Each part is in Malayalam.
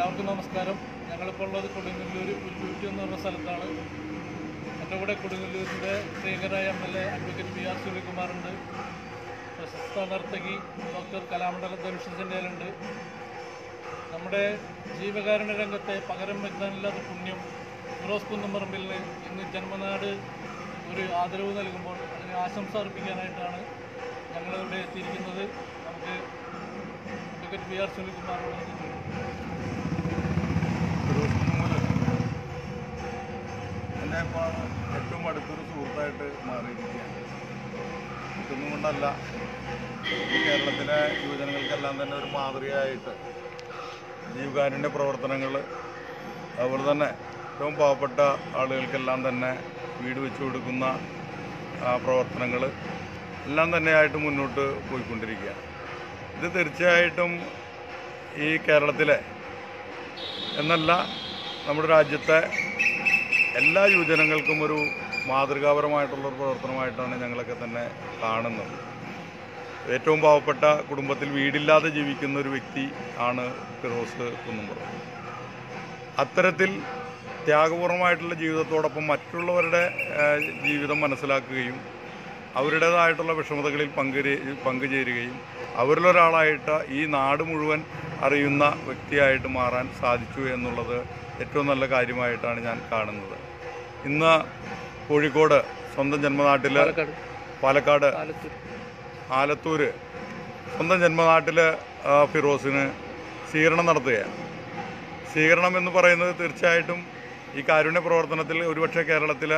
എല്ലാവർക്കും നമസ്കാരം. ഞങ്ങളിപ്പോൾ ഉള്ളത് കൊടുങ്ങല്ലൂർ പുൽപ്പൂറ്റി എന്ന് പറഞ്ഞ സ്ഥലത്താണ്. എന്റെ കൂടെ കൊടുങ്ങല്ലൂരിന്റെ പ്രിയങ്കരായ M L A advocate P R സൂര്യകുമാറുണ്ട്. പ്രശസ്ത നർത്തകി ഡോക്ടർ കലാമണ്ഡലം ധനുഷൻ ചെന്നേലുണ്ട് നമ്മുടെ ജീവകാരുണ്യ രംഗത്തെ പകരം വെക്കാനില്ലാത്ത പുണ്യം ഫിറോസ് കുന്നമ്പറമ്പിലിന് ഇന്ന് ജന്മനാട് ഒരു ആദരവ് നൽകുമ്പോൾ അതിന് ആശംസ അർപ്പിക്കാനായിട്ടാണ് ഞങ്ങളിവിടെ എത്തിയിരിക്കുന്നത്. നമുക്ക് അഡ്വക്കേറ്റ് പി ആർ സുനിൽകുമാറോട് നമുക്ക് ഫിറോസ് കുന്നുമ്മൽ എന്നെ ഇപ്പോൾ ഏറ്റവും അടുത്തൊരു സുഹൃത്തായിട്ട് മാറിയിരിക്കുകയാണ് ഇതൊന്നും കൊണ്ടല്ല കേരളത്തിലെ യുവജനങ്ങൾക്കെല്ലാം തന്നെ ഒരു മാതൃകയായിട്ട് ജീവകാരുണ്യ പ്രവർത്തനങ്ങൾ അതുപോലെ തന്നെ ഏറ്റവും പാവപ്പെട്ട ആളുകൾക്കെല്ലാം തന്നെ വീട് വെച്ചു കൊടുക്കുന്ന പ്രവർത്തനങ്ങൾ എല്ലാം തന്നെയായിട്ട് മുന്നോട്ട് പോയിക്കൊണ്ടിരിക്കുകയാണ്. ഇത് തീർച്ചയായിട്ടും ഈ കേരളത്തിലെ എന്നല്ല നമ്മുടെ രാജ്യത്തെ എല്ലാ യുവജനങ്ങൾക്കും ഒരു മാതൃകാപരമായിട്ടുള്ളൊരു പ്രവർത്തനമായിട്ടാണ് ഞങ്ങളൊക്കെ തന്നെ കാണുന്നത്. ഏറ്റവും പാവപ്പെട്ട കുടുംബത്തിൽ വീടില്ലാതെ ജീവിക്കുന്ന ഒരു വ്യക്തി ആണ് ഫിറോസ് കുന്നുംപുറം. അത്തരത്തിൽ ത്യാഗപൂർണമായിട്ടുള്ള ജീവിതത്തോടൊപ്പം മറ്റുള്ളവരുടെ ജീവിതം മനസ്സിലാക്കുകയും അവരുടേതായിട്ടുള്ള വിഷമതകളിൽ പങ്കു പങ്കുചേരുകയും അവരിലൊരാളായിട്ട് ഈ നാട് മുഴുവൻ അറിയുന്ന വ്യക്തിയായിട്ട് മാറാൻ സാധിച്ചു എന്നുള്ളത് ഏറ്റവും നല്ല കാര്യമായിട്ടാണ് ഞാൻ കാണുന്നത്. ഇന്ന് കോഴിക്കോട് സ്വന്തം ജന്മനാട്ടിൽ പാലക്കാട്. ആലത്തൂർ സ്വന്തം ജന്മനാട്ടിൽ ഫിറോസിന് സ്വീകരണം നടത്തുകയാണ്. സ്വീകരണം എന്ന് പറയുന്നത് തീർച്ചയായിട്ടും ഈ കാരുണ്യ പ്രവർത്തനത്തിൽ ഒരുപക്ഷെ കേരളത്തിൽ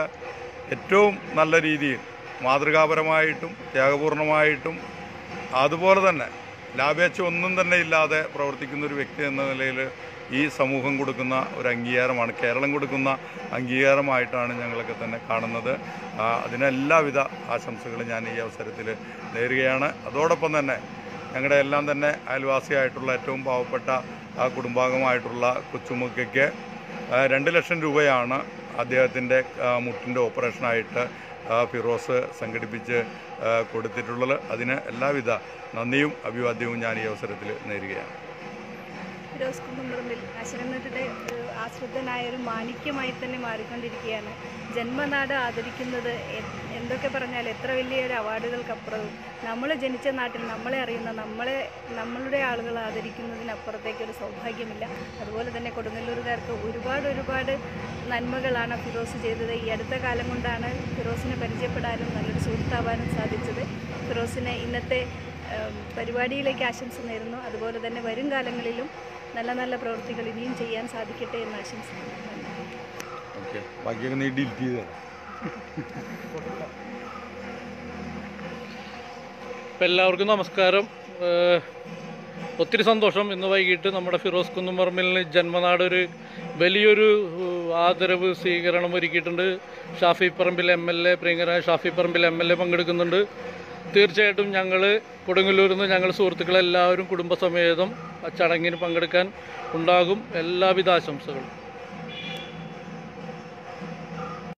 ഏറ്റവും നല്ല രീതിയിൽ മാതൃകാപരമായിട്ടും ത്യാഗപൂർണമായിട്ടും അതുപോലെ തന്നെ ലാഭേച്ഛ ഒന്നും തന്നെ ഇല്ലാതെ പ്രവർത്തിക്കുന്ന ഒരു വ്യക്തി എന്ന നിലയിൽ ഈ സമൂഹം കൊടുക്കുന്ന ഒരു അംഗീകാരമാണ്. കേരളം കൊടുക്കുന്ന അംഗീകാരമായിട്ടാണ് ഞങ്ങളൊക്കെ തന്നെ കാണുന്നത്. അതിനെല്ലാവിധ ആശംസകളും ഞാൻ ഈ അവസരത്തിൽ നേരുകയാണ്. അതോടൊപ്പം തന്നെ ഞങ്ങളുടെ എല്ലാം തന്നെ അയൽവാസിയായിട്ടുള്ള ഏറ്റവും പാവപ്പെട്ട ആ കുടുംബാംഗമായിട്ടുള്ള കൊച്ചുമുക്കയ്ക്ക് രണ്ട് ലക്ഷം രൂപയാണ് അദ്ദേഹത്തിന്റെ മുട്ടിന്റെ ഓപ്പറേഷനായിട്ട് ഫിറോസ് സംഘടിപ്പിച്ച് കൊടുത്തിട്ടുള്ളത്. അതിന് എല്ലാവിധ നന്ദിയും അഭിവാദ്യവും ഞാൻ ഈ അവസരത്തിൽ നേരുകയാണ്. ഫിറോസ് കുടുംബത്തിൽ അശരണരുടെ ആശ്രിതനായ ഒരു മാണിക്യമായി തന്നെ മാറിക്കൊണ്ടിരിക്കുകയാണ്. ജന്മനാട് ആദരിക്കുന്നത് എന്തൊക്കെ പറഞ്ഞാൽ എത്ര വലിയൊരു അവാർഡുകൾക്കപ്പുറവും നമ്മൾ ജനിച്ച നാട്ടിൽ നമ്മളെ അറിയുന്ന നമ്മളെ നമ്മളുടെ ആളുകൾ ആദരിക്കുന്നതിനപ്പുറത്തേക്ക് ഒരു സൗഭാഗ്യമില്ല. അതുപോലെ തന്നെ കൊടുങ്ങല്ലൂരുകാർക്ക് ഒരുപാട് ഒരുപാട് നന്മകളാണ് ഫിറോസ് ചെയ്തത്. ഈ അടുത്ത കാലം കൊണ്ടാണ് ഫിറോസിനെ പരിചയപ്പെടാനും നല്ലൊരു സുഹൃത്താവാനും സാധിച്ചത്. ഫിറോസിനെ ഇന്നത്തെ പരിപാടിയിലേക്ക് ആശംസ നേരുന്നു. അതുപോലെ തന്നെ വരും കാലങ്ങളിലും നല്ല നല്ല പ്രവൃത്തികൾ ഇനിയും ചെയ്യാൻ സാധിക്കട്ടെ എന്ന് ആശംസിക്കുന്നു. എല്ലാവർക്കും നമസ്കാരം. ഒത്തിരി സന്തോഷം. ഇന്ന് വൈകിട്ട് നമ്മുടെ ഫിറോസ് കുന്നുമറമ്പിലിന് ജന്മനാട് ഒരു വലിയൊരു ആദരവ് സ്വീകരണം ഒരുക്കിയിട്ടുണ്ട്. Shafi Parambil M L A പ്രിയങ്കരായ Shafi Parambil M L A പങ്കെടുക്കുന്നുണ്ട്. തീർച്ചയായിട്ടും ഞങ്ങൾ കൊടുങ്ങല്ലൂരിൽ നിന്ന് ഞങ്ങൾ സുഹൃത്തുക്കളെല്ലാവരും കുടുംബസമേതം ചടങ്ങിന് പങ്കെടുക്കാൻ ഉണ്ടാകും. എല്ലാവിധ ആശംസകളും.